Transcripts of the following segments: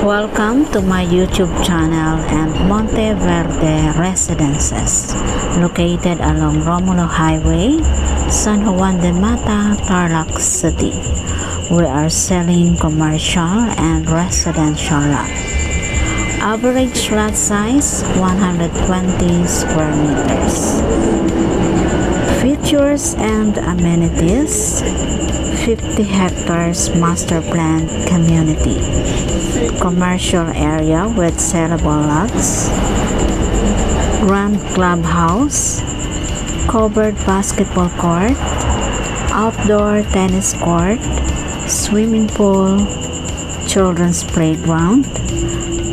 Welcome to my YouTube channel and Monte Verde Residences, located along Romulo Highway, San Juan de Mata, Tarlac City. We are selling commercial and residential lot. Average lot size 120 square meters. Features and amenities 50 hectares master plan community commercial area with sellable lots grand clubhouse covered basketball court outdoor tennis court swimming pool children's playground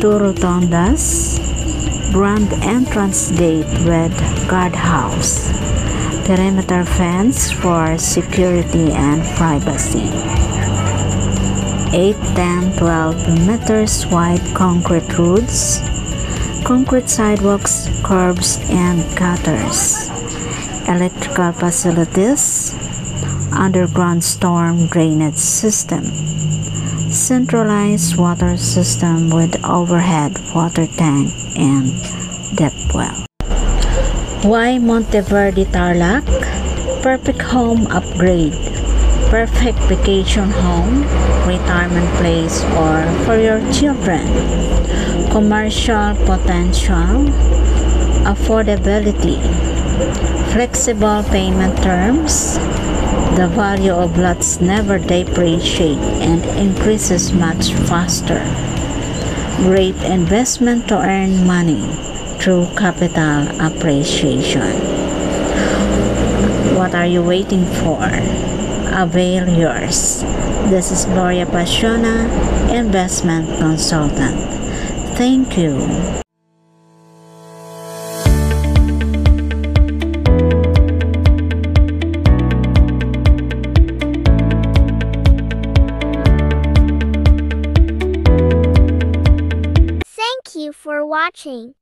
two rotundas grand entrance gate with guardhouse perimeter fence for security and privacy. 8, 10, 12 meters wide concrete roads, concrete sidewalks, curbs, and gutters, electrical facilities, underground storm drainage system, centralized water system with overhead water tank and depth well. Why Monteverde Tarlac? Perfect home upgrade. Perfect vacation home, retirement place, or for your children. Commercial potential, affordability, flexible payment terms. The value of lots never depreciate and increases much faster. Great investment to earn money through capital appreciation. What are you waiting for? Avail yours. This is Gloria Pasiona, investment consultant. Thank you. Thank you for watching.